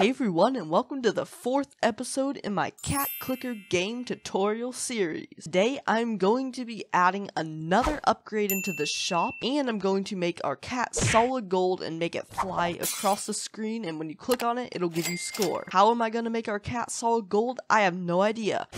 Hey everyone and welcome to the fourth episode in my cat clicker game tutorial series. Today I'm going to be adding another upgrade into the shop and I'm going to make our cat solid gold and make it fly across the screen and when you click on it it'll give you score. How am I going to make our cat solid gold? I have no idea.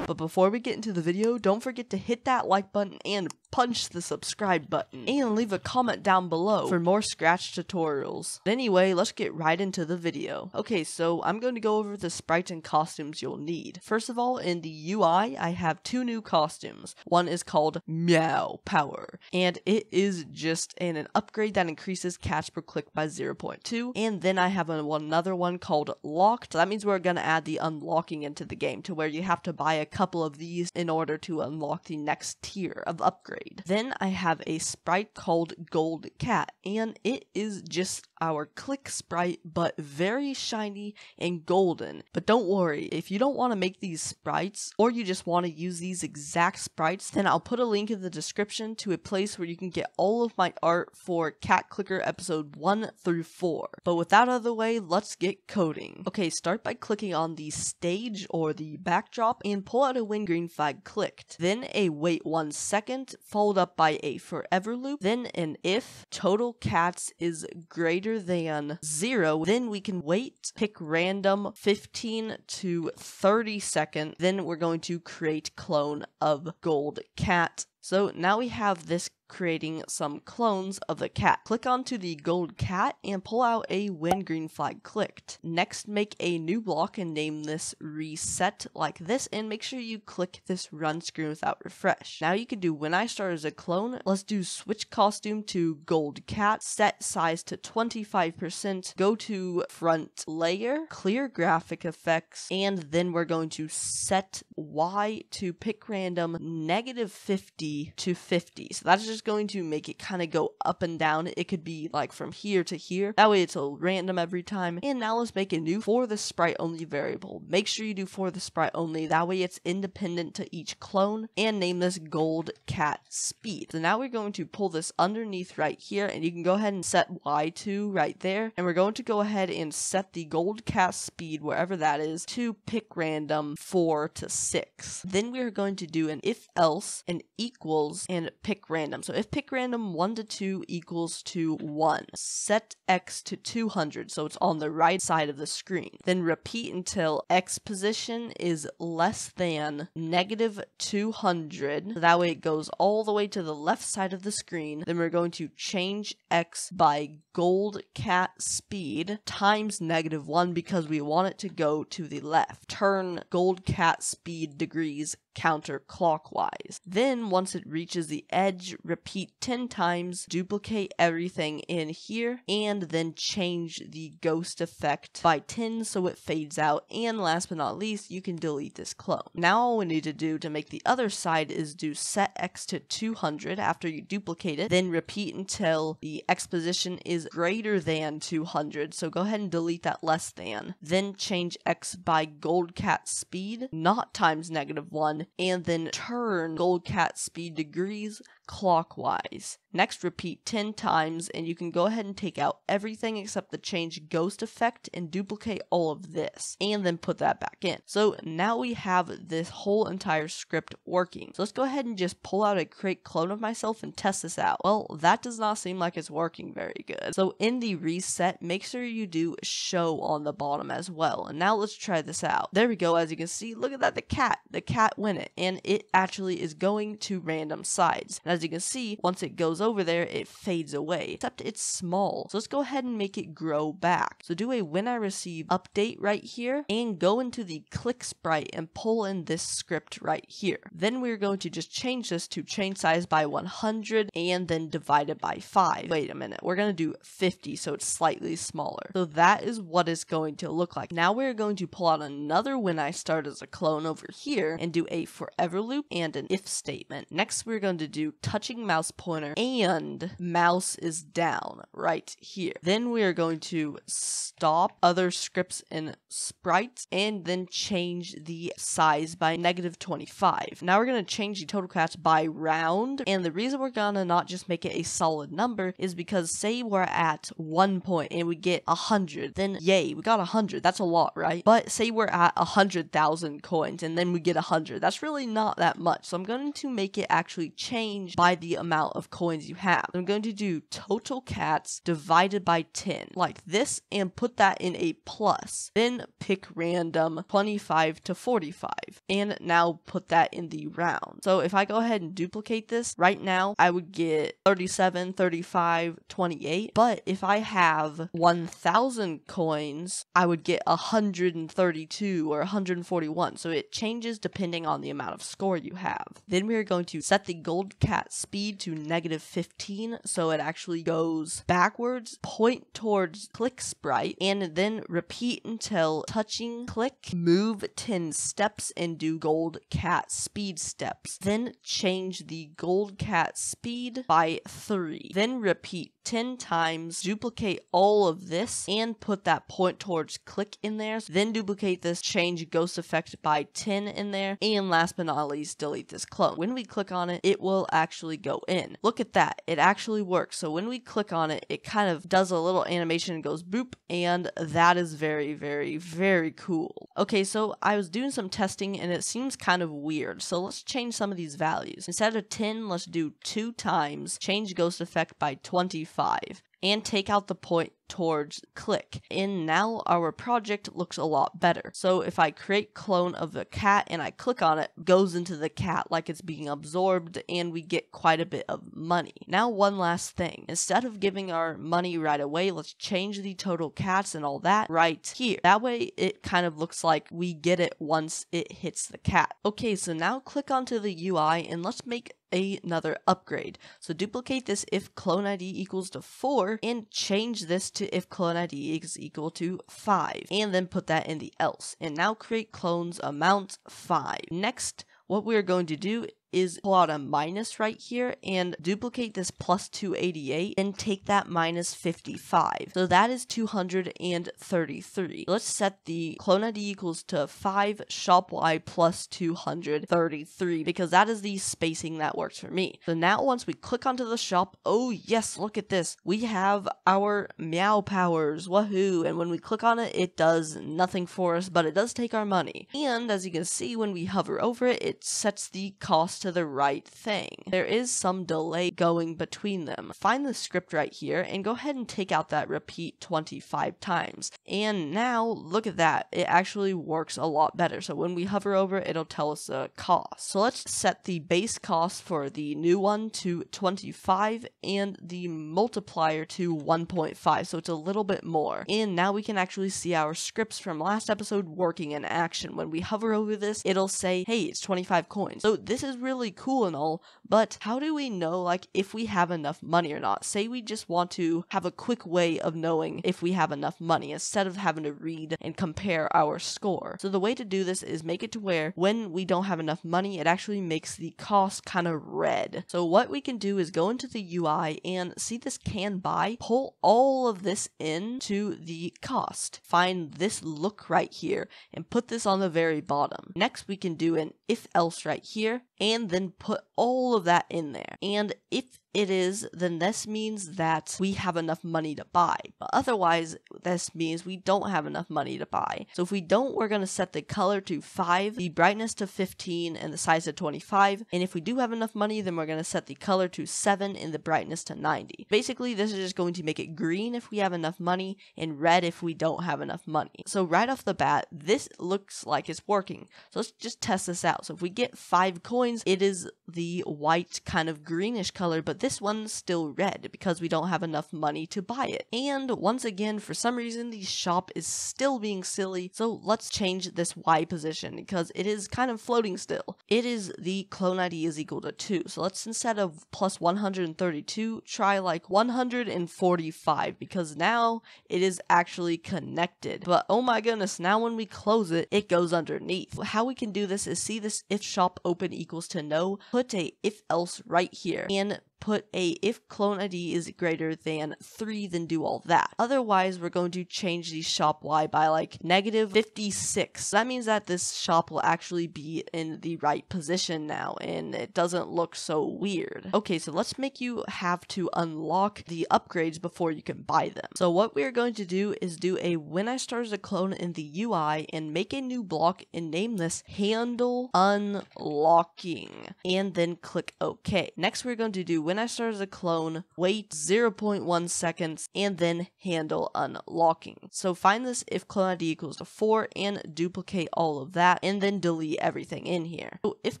But before we get into the video, don't forget to hit that like button and punch the subscribe button and leave a comment down below for more scratch tutorials. But anyway, let's get right into the video. Okay, so I'm going to go over the sprites and costumes you'll need. First of all, in the UI, I have two new costumes. One is called Meow Power, and it is just an, an upgrade that increases cats per click by 0.2. And then I have a, another one called Locked. That means we're going to add the unlocking into the game to where you have to buy a couple of these in order to unlock the next tier of upgrade. Then I have a sprite called Gold Cat, and it is just our click sprite, but very shiny and golden. But don't worry, if you don't want to make these sprites, or you just want to use these exact sprites, then I'll put a link in the description to a place where you can get all of my art for Cat Clicker episode 1 through 4. But with that out of the way, let's get coding. Okay, start by clicking on the stage or the backdrop and pull out a when green flag clicked. Then a wait one second, followed up by a forever loop, then an if total cats is greater greater than zero, then we can wait, pick random 15 to 30 second, then we're going to create clone of gold cat. So now we have this creating some clones of the cat. Click onto the gold cat and pull out a when green flag clicked. Next, make a new block and name this reset like this and make sure you click this run screen without refresh. Now you can do when I start as a clone. Let's do switch costume to gold cat, set size to 25%, go to front layer, clear graphic effects, and then we're going to set Y to pick random negative 50 to 50. So that's just going to make it kind of go up and down. It could be like from here to here. That way it's a random every time. And now let's make a new for the sprite only variable. Make sure you do for the sprite only. That way it's independent to each clone. And name this gold cat speed. So now we're going to pull this underneath right here. And you can go ahead and set Y2 right there. And we're going to go ahead and set the gold cat speed, wherever that is, to pick random 4 to 6. Then we're going to do an if else and equals and pick random. So if pick random 1 to 2 equals to 1, set x to 200 so it's on the right side of the screen. Then repeat until x position is less than negative 200. So that way it goes all the way to the left side of the screen. Then we're going to change x by gold cat speed times negative 1 because we want it to go to the left. Turn gold cat speed degrees counterclockwise. Then, once it reaches the edge, repeat 10 times, duplicate everything in here, and then change the ghost effect by 10 so it fades out. And last but not least, you can delete this clone. Now all we need to do to make the other side is do set x to 200 after you duplicate it, then repeat until the x position is greater than 200. So go ahead and delete that less than. Then change x by gold cat speed, not times negative 1, and then turn gold cat speed degrees clockwise. Next, repeat 10 times, and you can go ahead and take out everything except the change ghost effect and duplicate all of this, and then put that back in. So now we have this whole entire script working. So let's go ahead and just pull out a create clone of myself and test this out. Well, that does not seem like it's working very good. So in the reset, make sure you do show on the bottom as well. And now let's try this out. There we go, as you can see, look at that, the cat, the cat went and it actually is going to random sides. And as you can see, once it goes over there, it fades away, except it's small. So let's go ahead and make it grow back. So do a when I receive update right here and go into the click sprite and pull in this script right here. Then we're going to just change this to change size by 100 and then divide it by 5. Wait a minute, we're going to do 50 so it's slightly smaller. So that is what it's going to look like. Now we're going to pull out another when I start as a clone over here and do a forever loop and an if statement. Next we're going to do touching mouse pointer and mouse is down right here. Then we are going to stop other scripts and sprites and then change the size by negative 25. Now we're going to change the total cats by round and the reason we're going to not just make it a solid number is because say we're at one point and we get a hundred, then yay, we got a hundred. That's a lot, right? But say we're at a hundred thousand coins and then we get a hundred. That's really not that much. So I'm going to make it actually change by the amount of coins you have. I'm going to do total cats divided by 10 like this and put that in a plus. Then pick random 25 to 45 and now put that in the round. So if I go ahead and duplicate this right now, I would get 37, 35, 28. But if I have 1000 coins, I would get 132 or 141. So it changes depending on the amount of score you have. Then we are going to set the gold cat speed to negative 15 so it actually goes backwards, point towards click sprite, and then repeat until touching click, move 10 steps and do gold cat speed steps. Then change the gold cat speed by 3. Then repeat 10 times, duplicate all of this, and put that point towards click in there. Then duplicate this, change ghost effect by 10 in there, and last but not least, delete this clone. When we click on it, it will actually go in. Look at that, it actually works. So when we click on it, it kind of does a little animation and goes boop, and that is very, very, very cool. Okay, so I was doing some testing and it seems kind of weird. So let's change some of these values. Instead of 10, let's do 2 times, change ghost effect by 25 and take out the point towards click. And now our project looks a lot better. So if I create clone of the cat and I click on it, goes into the cat like it's being absorbed and we get quite a bit of money. Now one last thing. Instead of giving our money right away, let's change the total cats and all that right here. That way it kind of looks like we get it once it hits the cat. Okay, so now click onto the UI and let's make another upgrade. So duplicate this if clone ID equals to 4 and change this to if clone ID is equal to 5 and then put that in the else. And now create clones amount 5. Next, what we're going to do is pull out a minus right here and duplicate this plus 288 and take that minus 55. So that is 233. Let's set the clone ID equals to 5 shop y plus 233 because that is the spacing that works for me. So now once we click onto the shop, oh yes, look at this. We have our meow powers, woohoo. And when we click on it, it does nothing for us, but it does take our money. And as you can see, when we hover over it, it sets the cost to the right thing. There is some delay going between them. Find the script right here and go ahead and take out that repeat 25 times. And now look at that. It actually works a lot better. So when we hover over it, it'll tell us the cost. So let's set the base cost for the new one to 25 and the multiplier to 1.5. So it's a little bit more. And now we can actually see our scripts from last episode working in action. When we hover over this, it'll say, hey, it's 25 coins. So this is really cool and all, but how do we know like if we have enough money or not? Say we just want to have a quick way of knowing if we have enough money instead of having to read and compare our score. So the way to do this is make it to where when we don't have enough money, it actually makes the cost kind of red. So what we can do is go into the UI and see this can buy, pull all of this into the cost. Find this look right here and put this on the very bottom. Next we can do an if else right here and then put all of that in there. And if it is, then this means that we have enough money to buy. But otherwise, this means we don't have enough money to buy. So if we don't, we're going to set the color to 5, the brightness to 15, and the size to 25. And if we do have enough money, then we're going to set the color to 7 and the brightness to 90. Basically, this is just going to make it green if we have enough money and red if we don't have enough money. So right off the bat, this looks like it's working. So let's just test this out. So if we get 5 coins, it is the white kind of greenish color, but this one's still red because we don't have enough money to buy it. And once again, for some reason, the shop is still being silly, so let's change this Y position because it is kind of floating still. It is the clone ID is equal to 2, so let's instead of plus 132, try like 145 because now it is actually connected. But oh my goodness, now when we close it, it goes underneath. How we can do this is see this if shop open equals to no, put a if else right here and put a if clone ID is greater than 3, then do all that. Otherwise, we're going to change the shop Y by like negative 56. That means that this shop will actually be in the right position now, and it doesn't look so weird. Okay, so let's make you have to unlock the upgrades before you can buy them. So what we're going to do is do a when I start as a clone in the UI and make a new block and name this handle unlocking, and then click OK. Next, we're going to do when I start as a clone, wait 0.1 seconds, and then handle unlocking. So find this if clone ID equals to 4 and duplicate all of that, and then delete everything in here. So if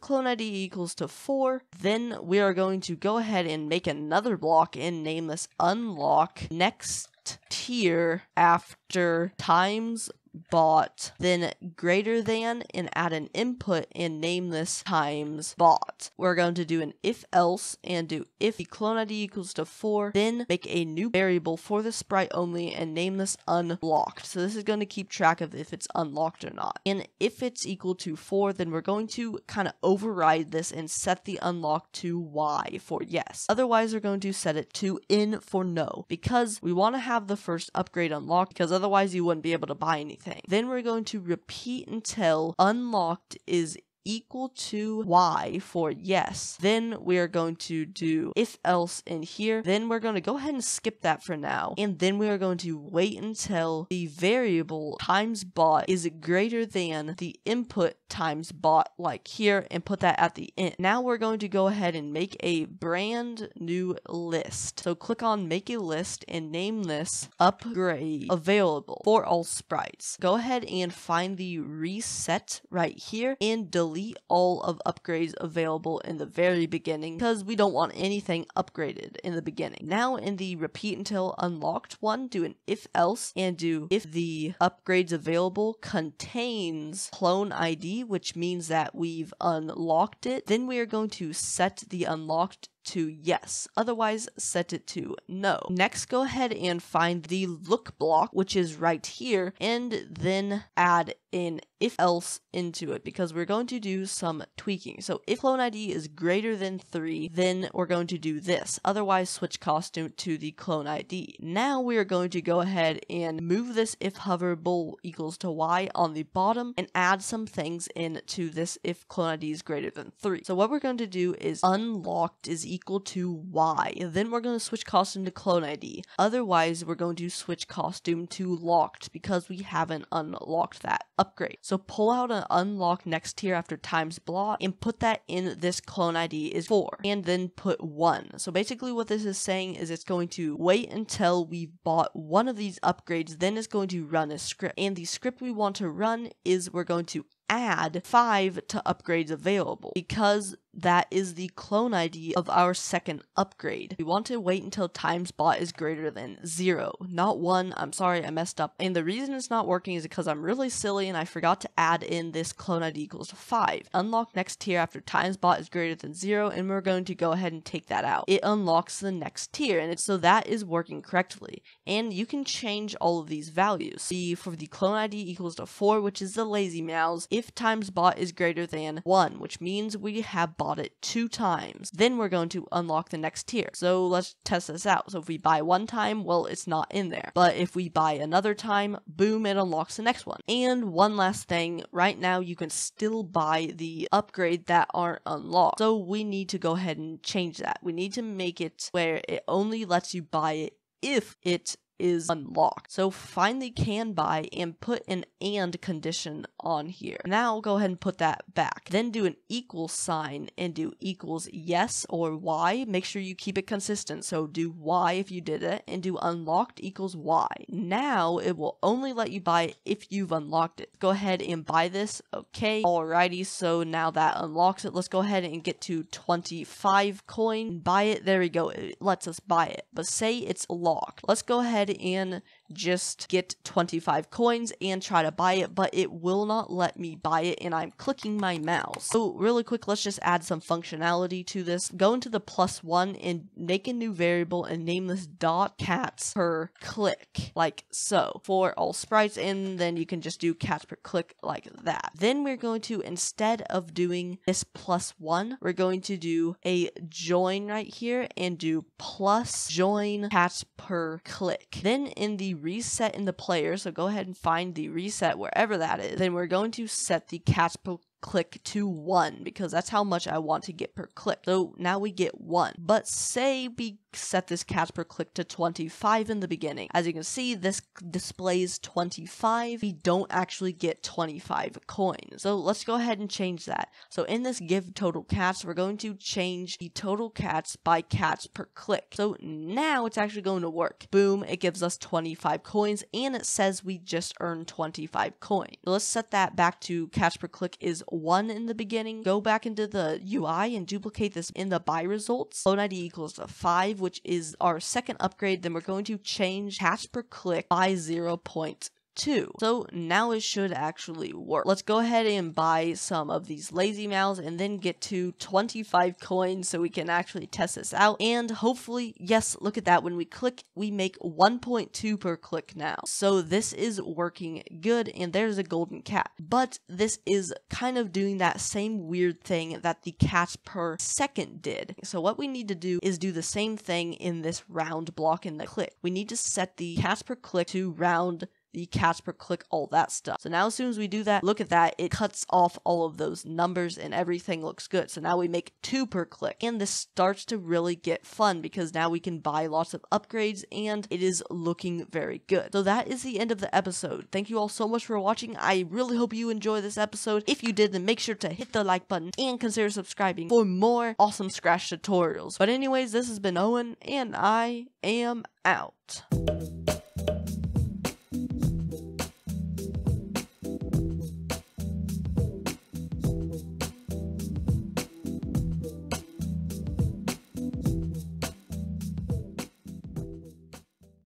clone ID equals to 4, then we are going to go ahead and make another block and name this unlock next tier after times bought, then greater than, and add an input and name this times bought. We're going to do an if else and do if the clone ID equals to 4, then make a new variable for the sprite only and name this unlocked. So this is going to keep track of if it's unlocked or not. And if it's equal to 4, then we're going to kind of override this and set the unlock to Y for yes. Otherwise, we're going to set it to in for no because we want to have the first upgrade unlocked because otherwise you wouldn't be able to buy anything anything. Then we're going to repeat until unlocked is equal to y for yes. Then we are going to do if else in here. Then we're going to go ahead and skip that for now. And then we are going to wait until the variable times bought is greater than the input times bought like here and put that at the end. Now we're going to go ahead and make a brand new list. So click on make a list and name this upgrade available for all sprites. Go ahead and find the reset right here and delete delete all of upgrades available in the very beginning because we don't want anything upgraded in the beginning. Now in the repeat until unlocked one, do an if else and do if the upgrades available contains clone ID, which means that we've unlocked it, then we are going to set the unlocked to yes, otherwise set it to no. Next, go ahead and find the look block, which is right here, and then add an if else into it because we're going to do some tweaking. So if clone ID is greater than 3, then we're going to do this. Otherwise, switch costume to the clone ID. Now we are going to go ahead and move this if hoverable equals to y on the bottom and add some things into this if clone ID is greater than 3. So what we're going to do is unlocked is equal to y. Then we're going to switch costume to clone ID. Otherwise, we're going to switch costume to locked because we haven't unlocked that upgrade. So pull out an unlock next tier after times block and put that in this clone ID is 4 and then put 1. So basically what this is saying is it's going to wait until we've bought one of these upgrades then it's going to run a script and the script we want to run is we're going to add 5 to upgrades available because that is the clone ID of our second upgrade. We want to wait until times bought is greater than 0, not 1. I'm sorry, I messed up. And the reason it's not working is because I'm really silly and I forgot to add in this clone ID equals 5. Unlock next tier after times bought is greater than 0 and we're going to go ahead and take that out. It unlocks the next tier and so that is working correctly. And you can change all of these values. See, for the clone ID equals to 4, which is the lazy mouse, if times bought is greater than 1, which means we have bought it two times. Then we're going to unlock the next tier. So let's test this out. So if we buy one time, well, it's not in there. But if we buy another time, boom, it unlocks the next one. And one last thing, right now you can still buy the upgrade that aren't unlocked. So we need to go ahead and change that. We need to make it where it only lets you buy it if it is unlocked. So find the can buy and put an and condition on here. Now go ahead and put that back. Then do an equal sign and do equals yes or y. Make sure you keep it consistent. So do y if you did it and do unlocked equals y. Now it will only let you buy it if you've unlocked it. Go ahead and buy this. Okay. Alrighty. So now that unlocks it, let's go ahead and get to 25 coin. Buy it. There we go. It lets us buy it. But say it's locked. Let's go ahead and just get 25 coins and try to buy it, but it will not let me buy it and I'm clicking my mouse. So really quick, let's just add some functionality to this. Go into the plus one and make a new variable and name this dot cats per click, like so, for all sprites, and then you can just do cats per click like that. Then we're going to, instead of doing this plus one, we're going to do a join right here and do plus join cats per click. Then in the reset in the player, so go ahead and find the reset wherever that is, then we're going to set the cats per click to 1 because that's how much I want to get per click. So now we get 1. But say we set this cats per click to 25 in the beginning. As you can see, this displays 25. We don't actually get 25 coins. So let's go ahead and change that. So in this give total cats, we're going to change the total cats by cats per click. So now it's actually going to work. Boom, it gives us 25 coins and it says we just earned 25 coins. So let's set that back to cats per click is 1 in the beginning. Go back into the UI and duplicate this in the buy results. clone ID equals to 5, which is our second upgrade. Then we're going to change cats per click by 0.2 two. So now it should actually work. Let's go ahead and buy some of these lazy mouths and then get to 25 coins so we can actually test this out. And hopefully, yes, look at that. When we click, we make 1.2 per click now. So this is working good and there's a golden cat. But this is kind of doing that same weird thing that the cats per second did. So what we need to do is do the same thing in this round block in the click. We need to set the cats per click to round the cats per click, all that stuff. So now as soon as we do that, look at that, it cuts off all of those numbers and everything looks good. So now we make two per click and this starts to really get fun because now we can buy lots of upgrades and it is looking very good. So that is the end of the episode. Thank you all so much for watching. I really hope you enjoy this episode. If you did, then make sure to hit the like button and consider subscribing for more awesome Scratch tutorials. But anyways, this has been Owen and I am out.